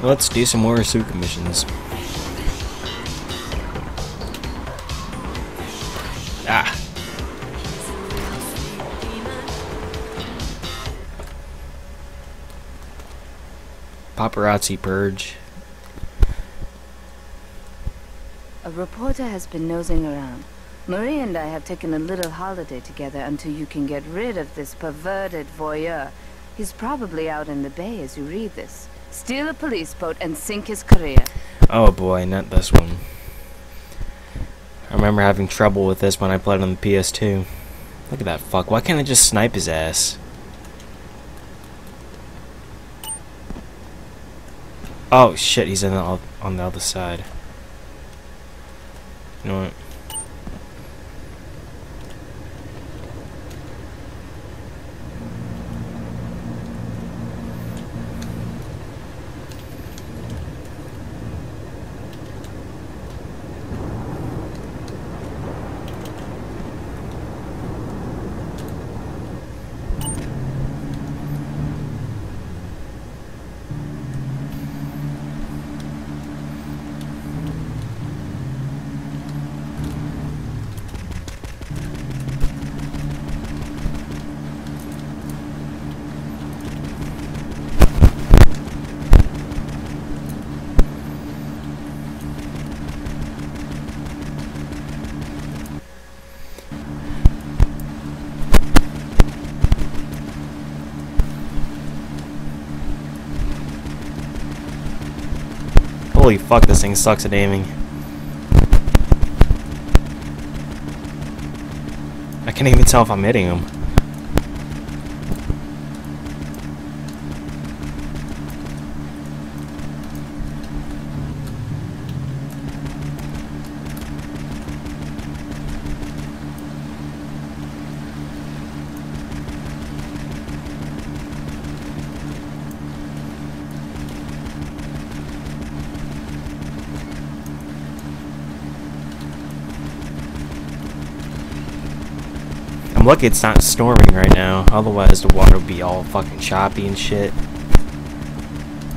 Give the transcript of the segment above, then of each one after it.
Let's do some more Asuka missions. Ah. Paparazzi purge. A reporter has been nosing around. Maria and I have taken a little holiday together until you can get rid of this perverted voyeur. He's probably out in the bay as you read this. Steal a police boat and sink his career. Oh boy, not this one. I remember having trouble with this when I played on the PS2. Look at that fuck. Why can't I just snipe his ass? Oh shit, he's in the, on the other side. You know what? Holy fuck, this thing sucks at aiming. I can't even tell if I'm hitting him. Lucky it's not storming right now, otherwise the water would be all fucking choppy and shit.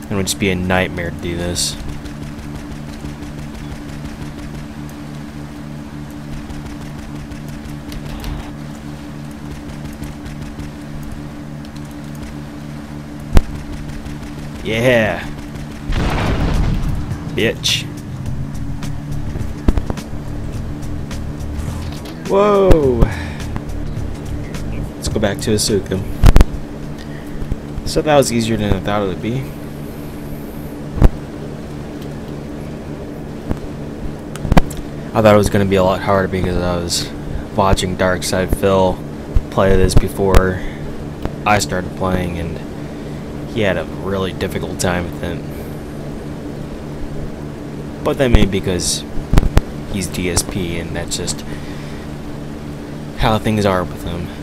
It would just be a nightmare to do this. Yeah. Bitch. Whoa. Go back to Asuka. So that was easier than I thought it would be. I thought it was going to be a lot harder because I was watching Darkside Phil play this before I started playing and he had a really difficult time with it. But that may be because he's DSP and that's just how things are with him.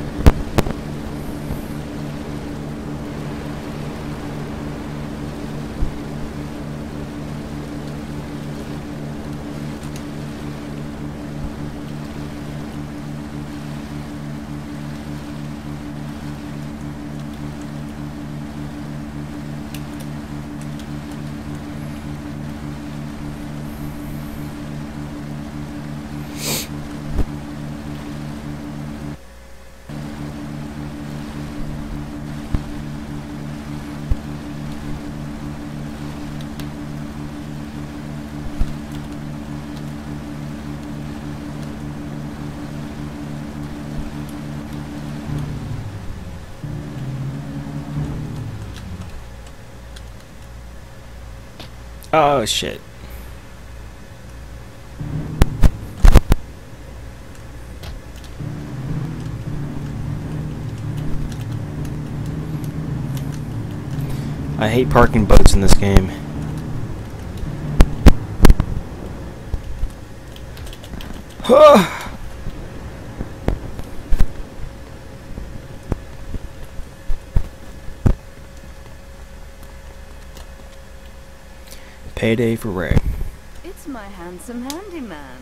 Oh shit. I hate parking boats in this game. Payday for Ray. It's my handsome handyman.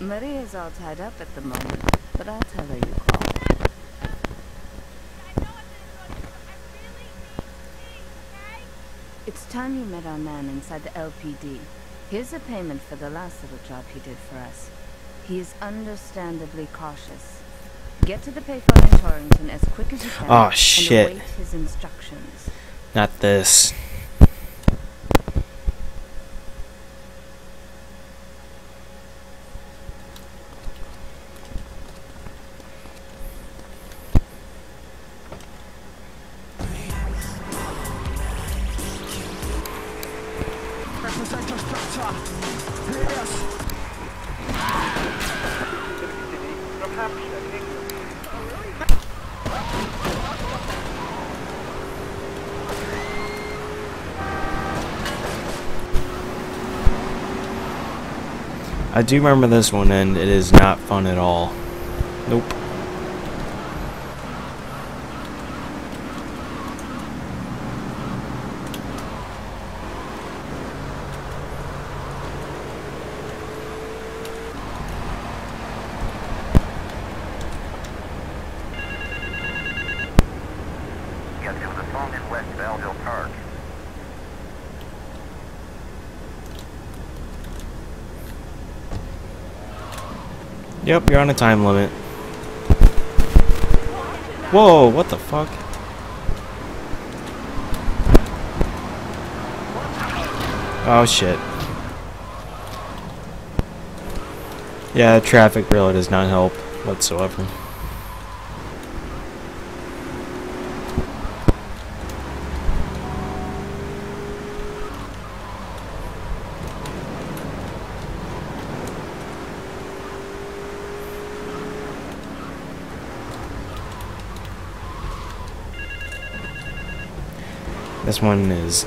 Maria's all tied up at the moment, but I'll tell her you called. It's time you met our man inside the LPD. Here's a payment for the last little job he did for us. He is understandably cautious. Get to the payphone in Torrington as quick as you can. Oh, shit. And await his instructions. Not this. I do remember this one, and it is not fun at all. Nope. Get to the phone in West Belleville Park. Yep, you're on a time limit. Whoa, what the fuck? Oh shit. Yeah, traffic really does not help whatsoever. This one is.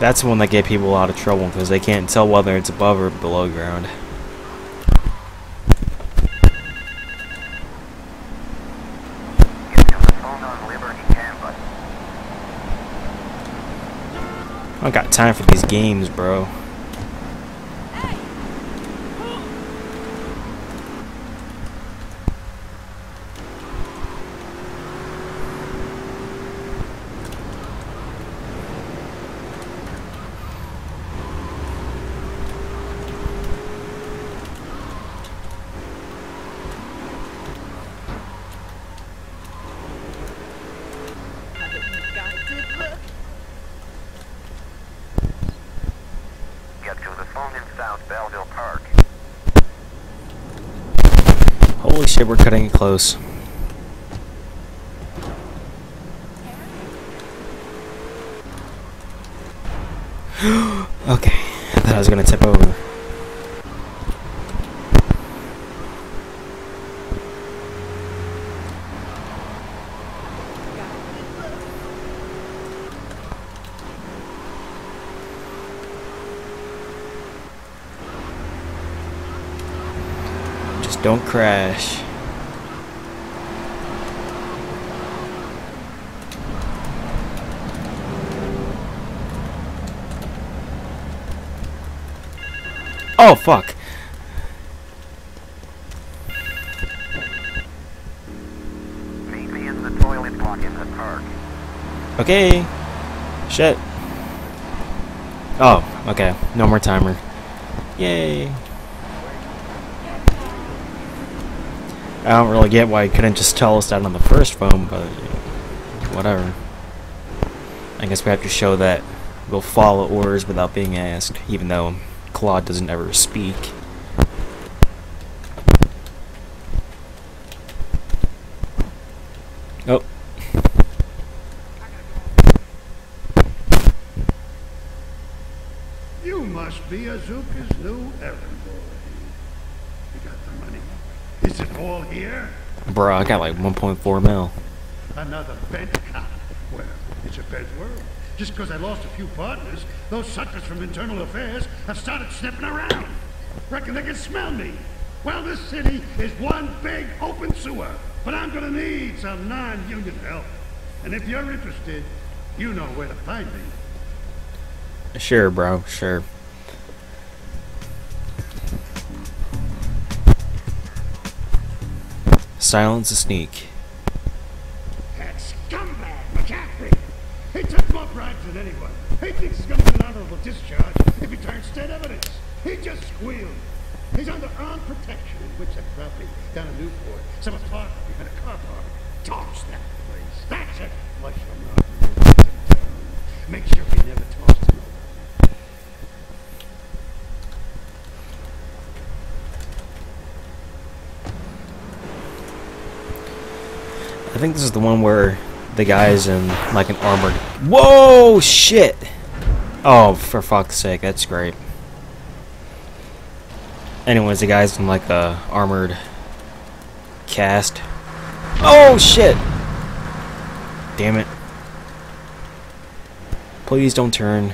That's the one that gave people a lot of trouble because they can't tell whether it's above or below ground. I got time for these games, bro. Get to the phone in South Belleville Park. Shit, we're cutting it close. okay, I thought I was gonna tip over. Just don't crash. Oh fuck. Okay. Shit. Oh, okay. No more timer. Yay. I don't really get why you couldn't just tell us that on the first phone, but whatever. I guess we have to show that we'll follow orders without being asked, even though Claude doesn't ever speak. Oh, You must be Asuka's new errand boy. You got the money. Is it all here? bro, I got like 1.4 mil. Another bent cop. Well, it's a bent world. Just because I lost a few partners, those suckers from Internal Affairs have started sniffing around. Reckon they can smell me. Well, this city is one big open sewer, but I'm gonna need some non-union help. And if you're interested, you know where to find me. Sure, bro, sure. Silence a sneak. That scumbag, McCaffrey! He took my anyway. He thinks he's gonna get an honorable discharge if he turns state evidence. He just squealed. He's under armed protection in Witset property down in Newport. Some apartment behind a car park. Torch that place. That's it. Him out. Make sure he never talks to nobody. I think this is the one where the guy's in like an armored. Whoa! Shit! Oh, for fuck's sake, that's great. Anyways, the guy's in like a armored cast. Oh shit! Damn it. Please don't turn.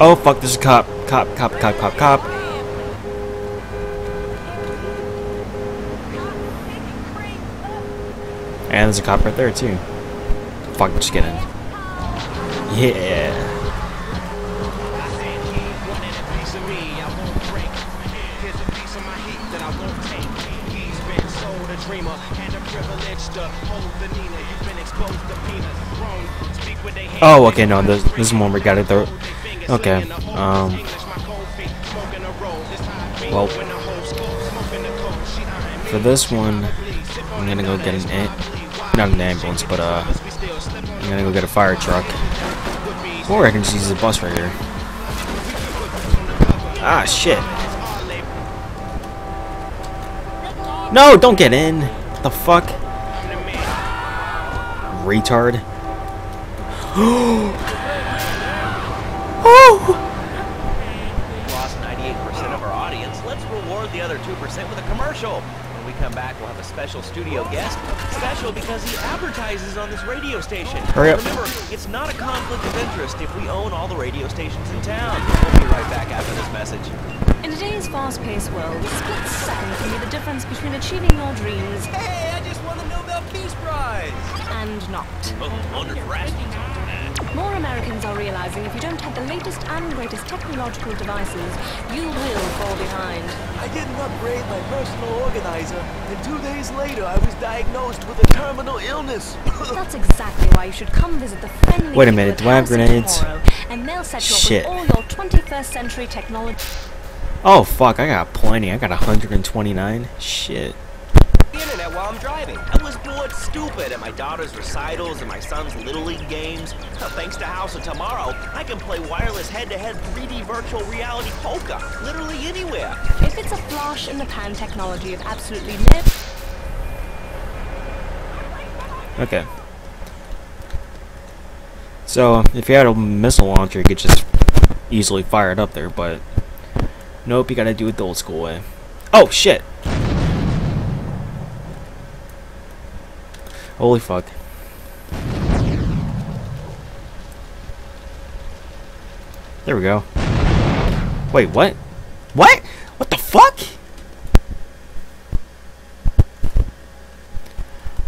Oh fuck, there's a cop. Cop, cop, cop, cop, cop. And there's a cop right there too. Fuck, just get in. Yeah. Oh, okay, no, this, this is one we gotta throw. Okay, um. Well, for this one, I'm gonna go get an not an ambulance, but uh, I'm gonna go get a fire truck, or I can just use the bus right here. Ah, shit! No, don't get in. What the fuck? Retard. oh! Back, we'll have a special studio guest. Special because he advertises on this radio station. Hurry up. Remember, it's not a conflict of interest if we own all the radio stations in town. We'll be right back after this message. In today's fast-paced world, a split second can be the difference between achieving your dreams Hey, I just won the Nobel Peace Prize! and not. Oh, underestimate that. More Americans are realizing if you don't have the latest and greatest technological devices, you will fall behind. I didn't upgrade my personal organizer, and two days later I was diagnosed with a terminal illness. That's exactly why you should come visit the friendly Wait a minute, at do I have grenades? Tomorrow, and they'll set you Shit. up with all your 21st century technology. Oh fuck, I got plenty. I got 129. Shit. The internet while I'm driving. I was bored stupid at my daughter's recitals and my son's Little League games. Now, thanks to House of Tomorrow, I can play wireless head-to-head 3D virtual reality poker literally anywhere. If it's a flash in the pan technology of absolutely no Okay. So, if you had a missile launcher, you could just easily fire it up there, but nope, you gotta do it the old school way. Oh shit! Holy fuck. There we go. Wait, what? What? What the fuck?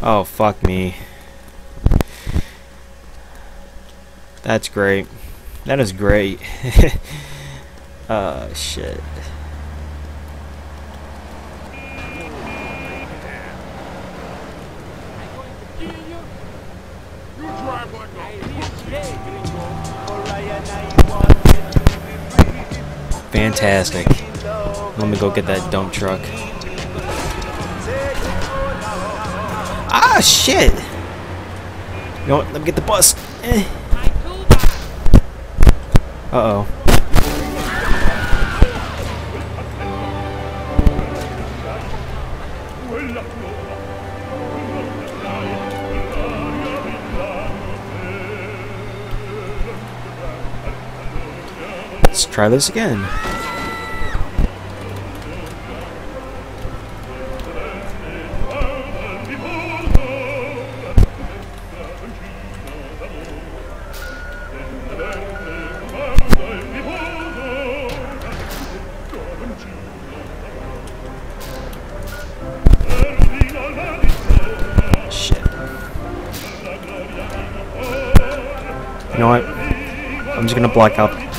Oh, fuck me. That's great. That is great. uh, shit. Fantastic. Let me go get that dump truck. Ah, shit! You know what? Let me get the bus. Eh. Uh try this again. You know what? I'm just gonna block out,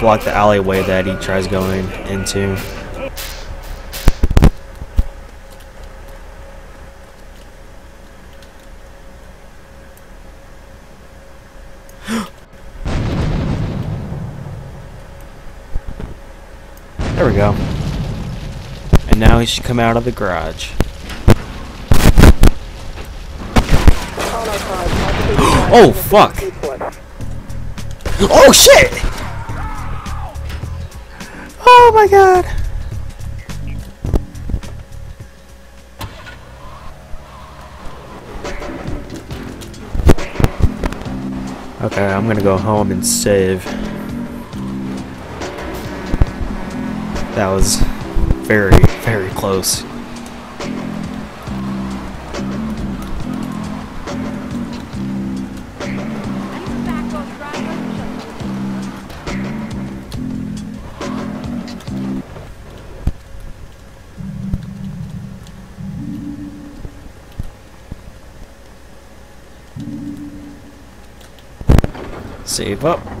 block the alleyway that he tries going into. there we go. And now he should come out of the garage. oh fuck! Oh shit! Oh my god! Okay, I'm gonna go home and save. That was very, very close. Up.